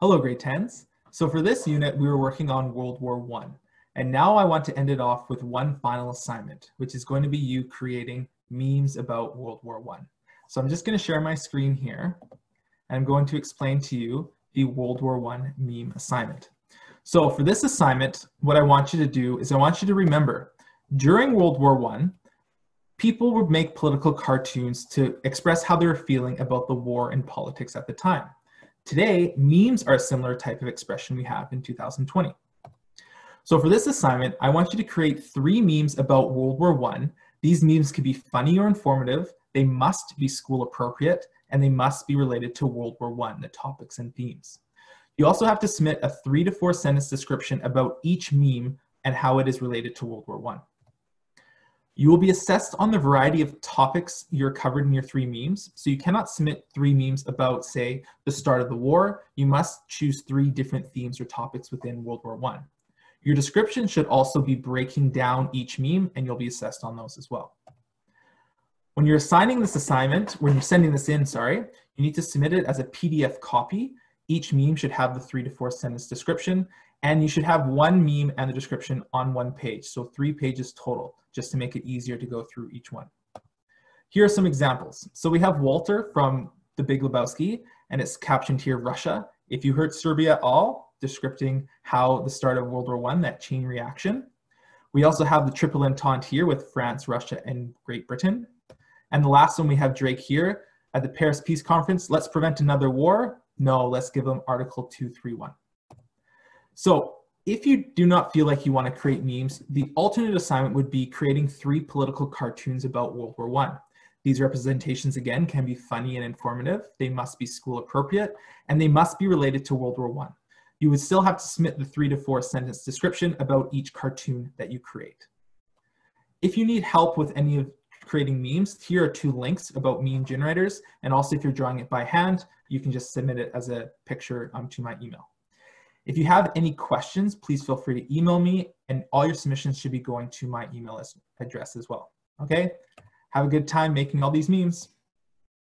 Hello, grade 10s. So for this unit, we were working on World War One, And now I want to end it off with one final assignment, which is going to be you creating memes about World War One. So I'm just gonna share my screen here. And I'm going to explain to you the World War One meme assignment. So for this assignment, what I want you to do is I want you to remember, during World War One, people would make political cartoons to express how they were feeling about the war and politics at the time. Today, memes are a similar type of expression we have in 2020. So for this assignment, I want you to create three memes about World War I. These memes could be funny or informative, they must be school appropriate, and they must be related to World War I, the topics and themes. You also have to submit a three to four sentence description about each meme and how it is related to World War I. You will be assessed on the variety of topics you're covered in your three memes. So you cannot submit three memes about, say, the start of the war. You must choose three different themes or topics within World War I. Your description should also be breaking down each meme and you'll be assessed on those as well. When you're assigning this assignment, when you're sending this in, sorry, you need to submit it as a PDF copy. Each meme should have the three to four sentence description and you should have one meme and the description on one page. So three pages total just to make it easier to go through each one. Here are some examples. So we have Walter from The Big Lebowski, and it's captioned here, Russia. If you heard Serbia at all, describing how the start of World War I, that chain reaction. We also have the triple entente here with France, Russia, and Great Britain. And the last one we have Drake here at the Paris Peace Conference. Let's prevent another war. No, let's give them Article 231. So if you do not feel like you want to create memes, the alternate assignment would be creating three political cartoons about World War I. These representations, again, can be funny and informative. They must be school appropriate, and they must be related to World War I. You would still have to submit the three to four sentence description about each cartoon that you create. If you need help with any of creating memes, here are two links about meme generators. And also if you're drawing it by hand, you can just submit it as a picture um, to my email. If you have any questions, please feel free to email me and all your submissions should be going to my email address as well. Okay? Have a good time making all these memes.